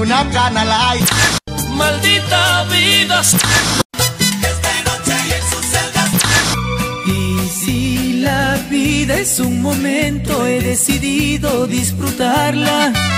una cana light. Maldita vida. Esta noche Y si la vida es un momento, he decidido disfrutarla.